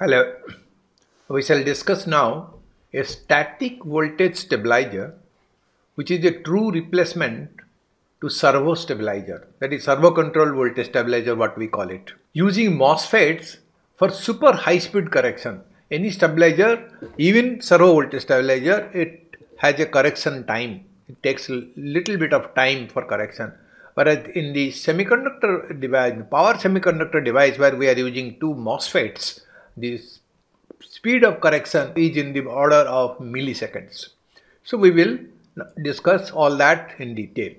Hello. We shall discuss now a static voltage stabilizer which is a true replacement to servo stabilizer. That is servo control voltage stabilizer what we call it. Using MOSFETs for super high speed correction. Any stabilizer even servo voltage stabilizer it has a correction time. It takes a little bit of time for correction. Whereas in the semiconductor device power semiconductor device where we are using two MOSFETs the speed of correction is in the order of milliseconds. So we will discuss all that in detail.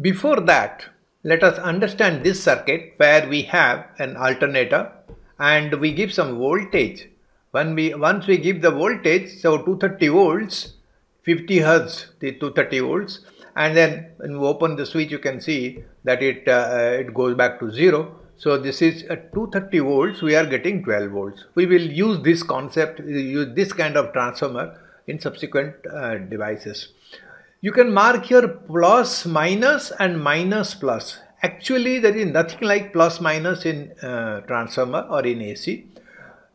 Before that, let us understand this circuit where we have an alternator and we give some voltage. When we once we give the voltage, so 230 volts, 50 hertz, the 230 volts, and then when we open the switch, you can see that it uh, it goes back to zero. So this is at 230 volts, we are getting 12 volts. We will use this concept, use this kind of transformer in subsequent uh, devices. You can mark here plus minus and minus plus. Actually, there is nothing like plus minus in uh, transformer or in AC.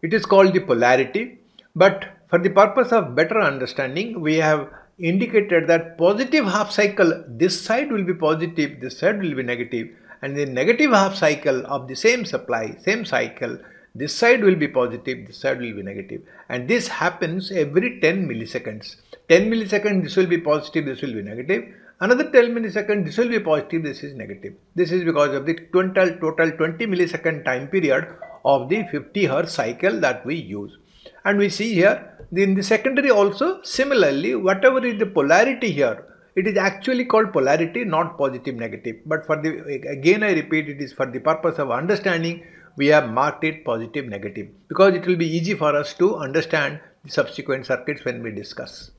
It is called the polarity. But for the purpose of better understanding, we have indicated that positive half cycle, this side will be positive, this side will be negative and the negative half cycle of the same supply, same cycle, this side will be positive, this side will be negative. And this happens every 10 milliseconds. 10 milliseconds, this will be positive, this will be negative. Another 10 milliseconds, this will be positive, this is negative. This is because of the total, total 20 millisecond time period of the 50 Hz cycle that we use. And we see here, in the secondary also, similarly, whatever is the polarity here, it is actually called polarity, not positive negative. But for the again I repeat, it is for the purpose of understanding we have marked it positive negative because it will be easy for us to understand the subsequent circuits when we discuss.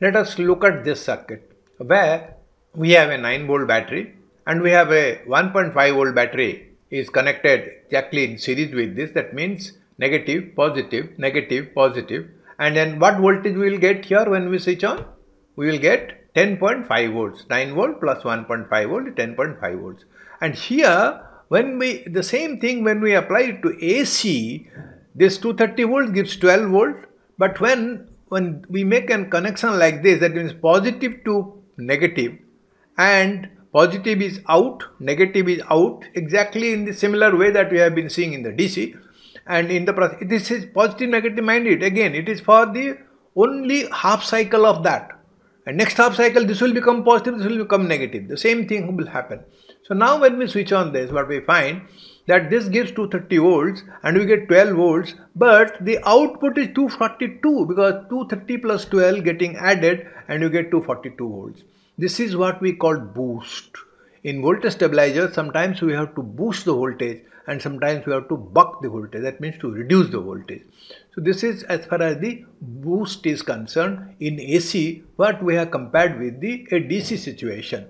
Let us look at this circuit where we have a 9 volt battery and we have a 1.5 volt battery is connected exactly in series with this that means negative positive negative positive and then what voltage we will get here when we switch on we will get 10.5 volts. 9 volt plus 1.5 volt 10.5 volts. And here when we the same thing when we apply it to AC this 230 volt gives 12 volt. But when when we make a connection like this that means positive to negative and positive is out negative is out exactly in the similar way that we have been seeing in the DC and in the process this is positive negative minded. Again it is for the only half cycle of that and next half cycle, this will become positive, this will become negative. The same thing will happen. So now when we switch on this, what we find that this gives 230 volts and we get 12 volts, but the output is 242 because 230 plus 12 getting added and you get 242 volts. This is what we call boost. In voltage stabilizer, sometimes we have to boost the voltage and sometimes we have to buck the voltage. That means to reduce the voltage. So this is as far as the boost is concerned in AC what we have compared with the a DC situation.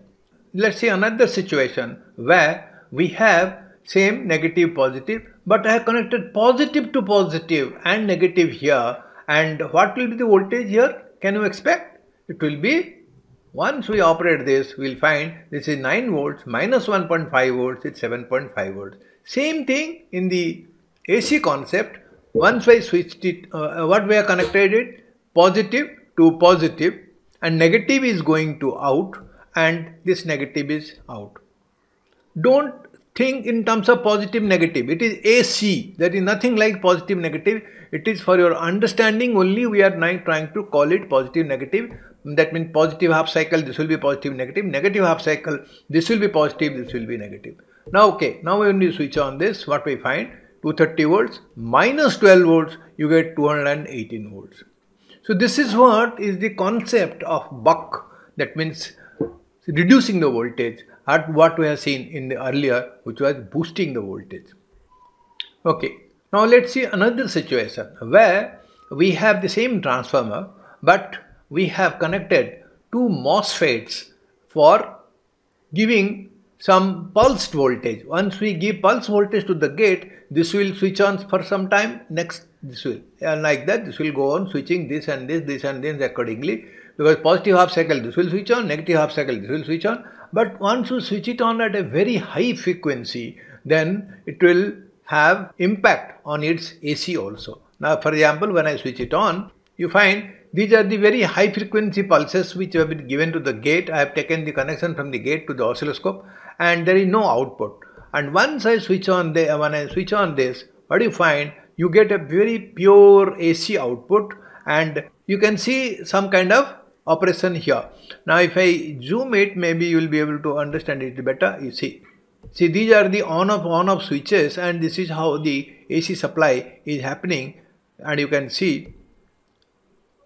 Let's see another situation where we have same negative positive but I have connected positive to positive and negative here and what will be the voltage here? Can you expect? It will be once we operate this, we will find this is 9 volts minus 1.5 volts, it's 7.5 volts. Same thing in the AC concept, once I switched it, uh, what we are connected it, positive to positive and negative is going to out and this negative is out. Don't think in terms of positive negative. It is AC. There is nothing like positive negative. It is for your understanding only we are now trying to call it positive negative that means positive half cycle this will be positive negative negative half cycle this will be positive this will be negative now okay now when you switch on this what we find? 230 volts minus 12 volts you get 218 volts. So this is what is the concept of buck that means reducing the voltage at what we have seen in the earlier which was boosting the voltage. Okay now let's see another situation where we have the same transformer but we have connected two MOSFETs for giving some pulsed voltage. Once we give pulse voltage to the gate, this will switch on for some time, next this will. And like that, this will go on switching this and this, this and this accordingly. Because positive half cycle, this will switch on, negative half cycle, this will switch on. But once you switch it on at a very high frequency, then it will have impact on its AC also. Now, for example, when I switch it on, you find these are the very high frequency pulses which have been given to the gate. I have taken the connection from the gate to the oscilloscope and there is no output. And once I switch on the, when I switch on this, what do you find? You get a very pure AC output and you can see some kind of operation here. Now if I zoom it, maybe you will be able to understand it better. You see, see these are the on off on off switches and this is how the AC supply is happening and you can see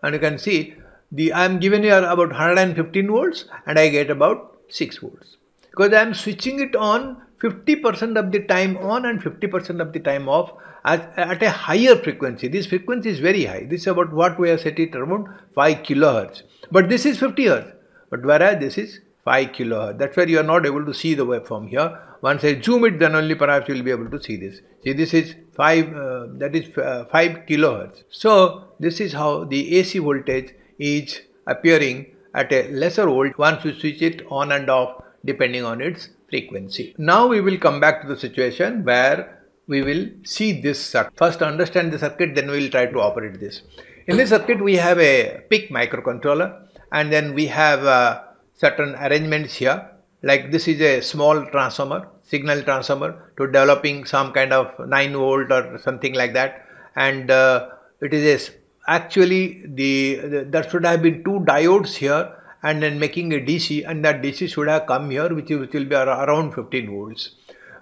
and you can see the I am given here about 115 volts and I get about 6 volts because I am switching it on 50% of the time on and 50% of the time off at, at, a higher frequency. This frequency is very high. This is about what we have set it around 5 kilohertz. But this is 50 hertz. But whereas this is 5 kilohertz. That's where you are not able to see the waveform here. Once I zoom it, then only perhaps you will be able to see this. See, this is 5, uh, that is uh, 5 kilohertz. So, this is how the AC voltage is appearing at a lesser volt once you switch it on and off depending on its frequency. Now we will come back to the situation where we will see this circuit. First understand the circuit then we will try to operate this. In this circuit we have a PIC microcontroller and then we have uh, certain arrangements here like this is a small transformer signal transformer to developing some kind of 9 volt or something like that and uh, it is a, actually the, the there should have been two diodes here and then making a DC and that DC should have come here which, will be around 15 volts.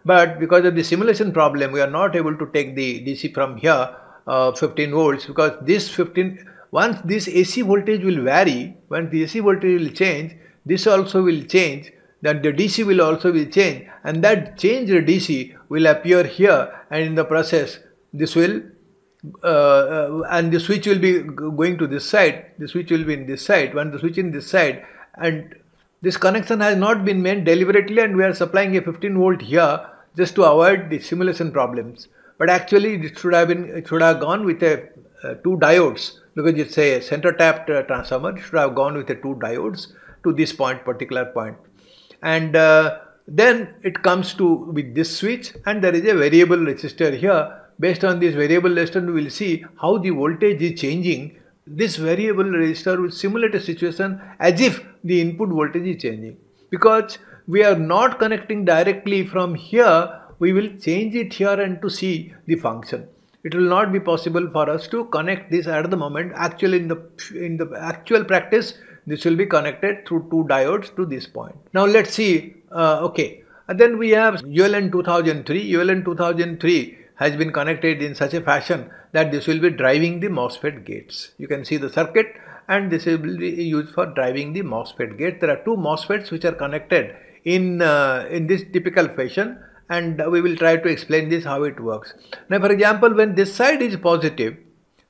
But because of the simulation problem we are not able to take the DC from here uh, 15 volts because this 15 once this AC voltage will vary when the AC voltage will change this also will change then the DC will also will change and that changed DC will appear here and in the process this will uh, uh, and the switch will be going to this side, the switch will be in this side, when the switch in this side and this connection has not been made deliberately and we are supplying a 15 volt here just to avoid the simulation problems. But actually it should have been, it should have gone with a uh, two diodes because it's a center tapped uh, transformer, it should have gone with a two diodes to this point, particular point. And uh, then it comes to with this switch and there is a variable resistor here Based on this variable resistor, we will see how the voltage is changing. This variable resistor will simulate a situation as if the input voltage is changing. Because we are not connecting directly from here, we will change it here and to see the function. It will not be possible for us to connect this at the moment. Actually, in the in the actual practice, this will be connected through two diodes to this point. Now let's see. Uh, okay, and then we have ULN 2003. ULN 2003 has been connected in such a fashion that this will be driving the MOSFET gates. You can see the circuit and this will be used for driving the MOSFET gate. There are two MOSFETs which are connected in, uh, in this typical fashion and we will try to explain this how it works. Now for example when this side is positive,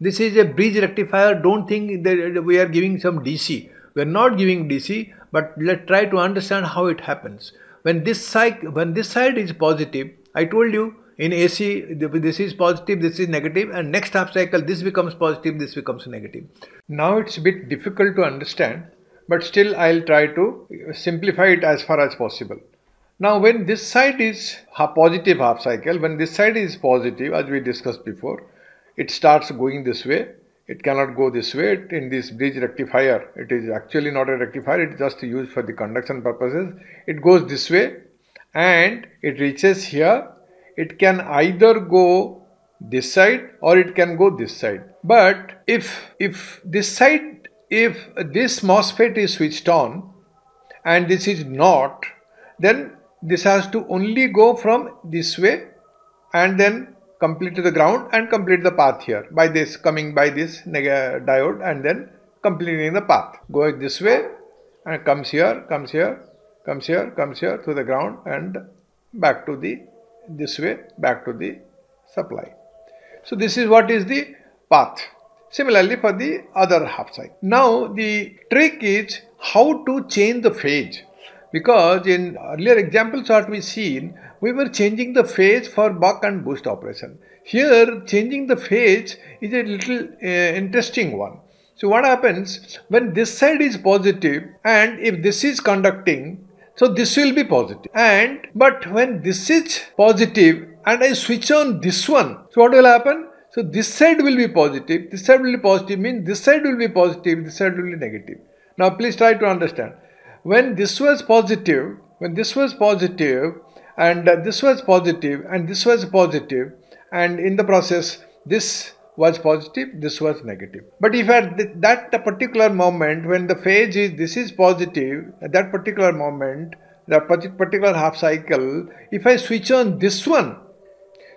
this is a bridge rectifier, don't think that we are giving some DC. We are not giving DC but let's try to understand how it happens. When this side, when this side is positive, I told you in AC, this is positive, this is negative, and next half cycle, this becomes positive, this becomes negative. Now it's a bit difficult to understand, but still I'll try to simplify it as far as possible. Now, when this side is positive half cycle, when this side is positive, as we discussed before, it starts going this way. It cannot go this way in this bridge rectifier. It is actually not a rectifier, it is just used for the conduction purposes. It goes this way and it reaches here it can either go this side or it can go this side. But if, if this side, if this MOSFET is switched on and this is not, then this has to only go from this way and then complete to the ground and complete the path here by this coming by this diode and then completing the path. Go this way and comes here, comes here, comes here, comes here to the ground and back to the this way back to the supply. So this is what is the path. Similarly for the other half cycle. Now the trick is how to change the phase because in earlier examples what we seen we were changing the phase for buck and boost operation. Here changing the phase is a little uh, interesting one. So what happens when this side is positive and if this is conducting so this will be positive. And but when this is positive and I switch on this one. So what will happen? So this side will be positive, this side will be positive means this side will be positive, this side will be negative. Now please try to understand. When this was positive, when this was positive and this was positive and this was positive and in the process this was positive, this was negative. But if at th that particular moment when the phase is this is positive, at that particular moment, that particular half cycle, if I switch on this one,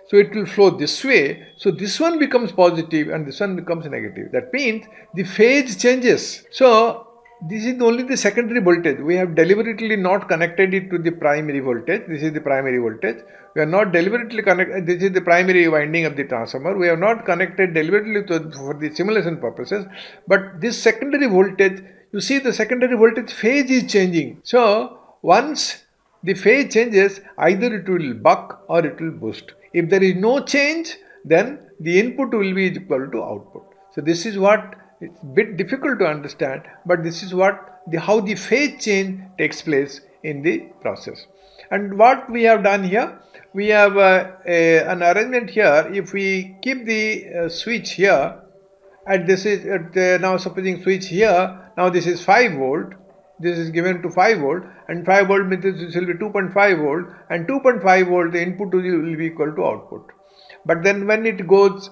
so it will flow this way. So this one becomes positive and this one becomes negative. That means the phase changes. So this is only the secondary voltage. We have deliberately not connected it to the primary voltage. This is the primary voltage. We are not deliberately connected. This is the primary winding of the transformer. We have not connected deliberately to, for the simulation purposes. But this secondary voltage, you see the secondary voltage phase is changing. So once the phase changes, either it will buck or it will boost. If there is no change, then the input will be equal to output. So this is what it's a bit difficult to understand, but this is what the how the phase change takes place in the process. And what we have done here, we have uh, a, an arrangement here. If we keep the uh, switch here, and this is the, now supposing switch here, now this is 5 volt, this is given to 5 volt and 5 volt means this will be 2.5 volt and 2.5 volt the input will be equal to output. But then when it goes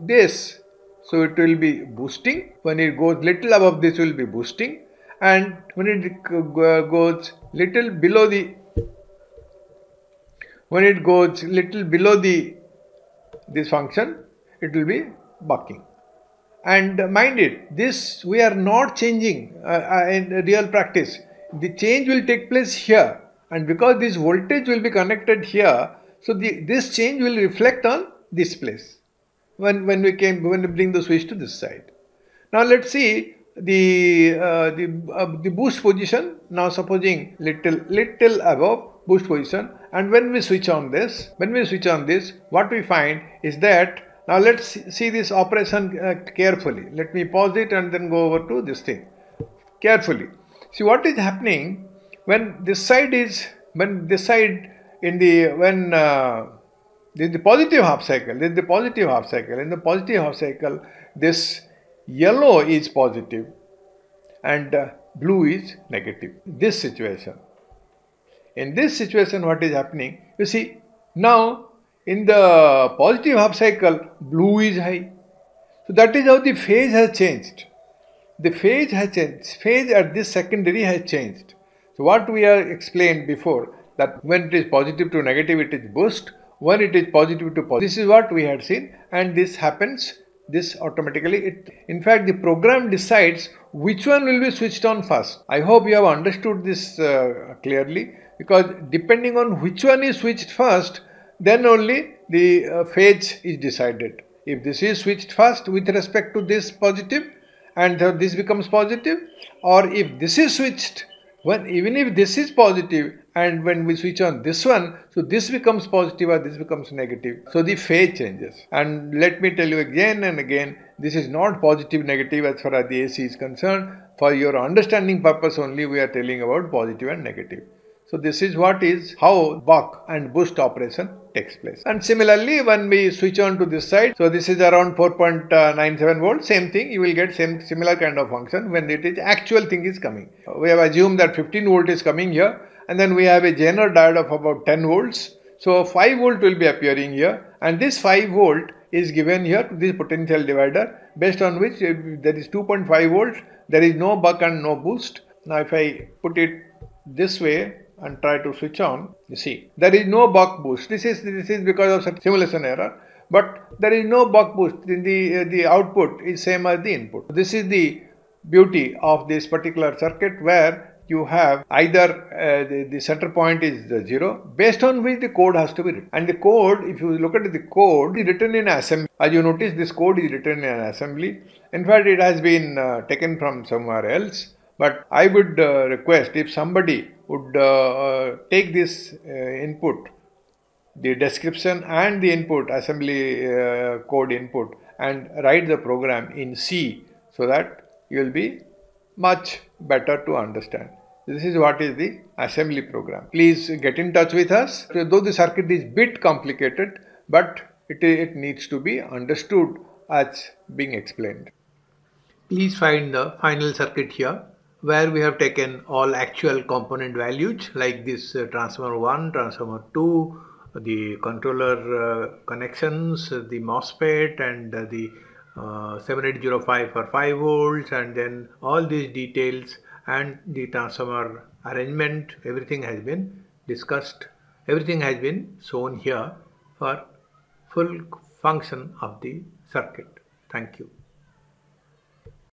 this so it will be boosting. When it goes little above this will be boosting. And when it goes little below the when it goes little below the this function it will be bucking. And mind it this we are not changing uh, uh, in real practice. The change will take place here. And because this voltage will be connected here so the this change will reflect on this place when, when we came when we bring the switch to this side. Now let's see the uh, the uh, the boost position. Now supposing little little above boost position, and when we switch on this, when we switch on this, what we find is that now let's see this operation uh, carefully. Let me pause it and then go over to this thing carefully. See what is happening when this side is when this side in the when uh, this is the positive half cycle. This is the positive half cycle. In the positive half cycle, this yellow is positive and uh, blue is negative. This situation. In this situation, what is happening? You see, now in the positive half cycle, blue is high. So that is how the phase has changed. The phase has changed. Phase at this secondary has changed. So what we have explained before that when it is positive to negative, it is boost when it is positive to positive. This is what we had seen and this happens this automatically it in fact the program decides which one will be switched on first i hope you have understood this uh, clearly because depending on which one is switched first then only the uh, phase is decided if this is switched first with respect to this positive and this becomes positive or if this is switched when even if this is positive and when we switch on this one so this becomes positive or this becomes negative. So the phase changes. And let me tell you again and again this is not positive negative as far as the AC is concerned. For your understanding purpose only we are telling about positive and negative. So this is what is how buck and boost operation takes place. And similarly, when we switch on to this side, so this is around 4.97 volts, same thing, you will get same similar kind of function when it is actual thing is coming. We have assumed that 15 volt is coming here and then we have a Zener diode of about 10 volts. So 5 volt will be appearing here and this 5 volt is given here to this potential divider based on which there is 2.5 volt, there is no buck and no boost. Now if I put it this way and try to switch on, you see there is no buck boost. This is this is because of simulation error, but there is no buck boost. In the uh, the output is same as the input. This is the beauty of this particular circuit where you have either uh, the, the, center point is the zero based on which the code has to be written. And the code, if you look at the code, is written in assembly. As you notice, this code is written in assembly. In fact, it has been uh, taken from somewhere else. But I would uh, request if somebody would uh, uh, take this uh, input, the description and the input, assembly code input, and write the program in C so that you will be much better to understand. This is what is the assembly program. Please get in touch with us. Though the circuit is bit complicated, but it, it needs to be understood as being explained. Please find the final circuit here where we have taken all actual component values like this uh, transformer 1, transformer 2, the controller uh, connections, the MOSFET and uh, the Uh, 7805 for 5 volts and then all these details and the transformer arrangement everything has been discussed. Everything has been shown here for full function of the circuit. Thank you